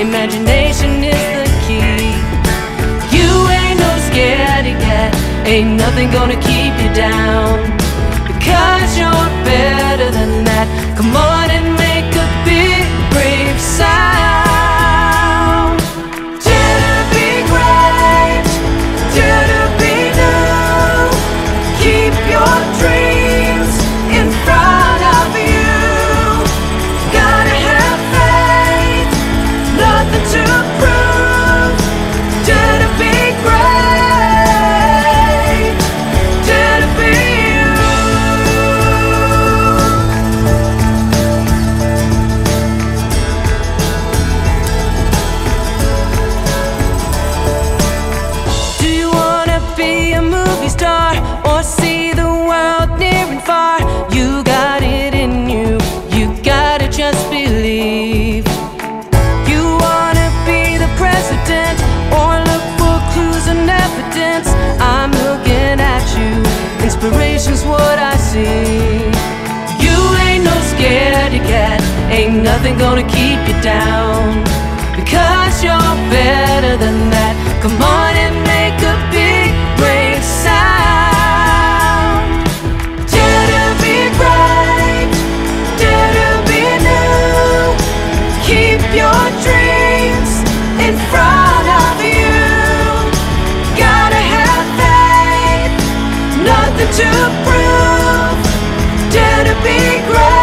Imagination is the key. You ain't no scaredy cat. Ain't nothing gonna keep you down. nothing gonna keep you down. Because you're better than that. Come on and make a big brave sound. Dare to be bright Dare to be new. Keep your dreams in front of you. Gotta have faith Nothing to prove. Dare to be great.